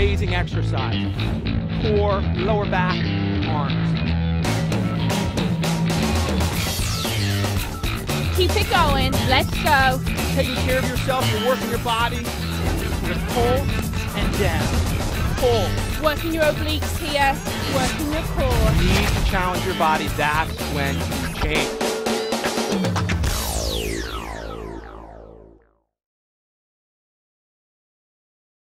amazing exercise. Core, lower back, arms. Keep it going. Let's go. Taking care of yourself, you're working your body. You're pull and down. Pull. Working your obliques here. Working your core. You need to challenge your body. That's when you change.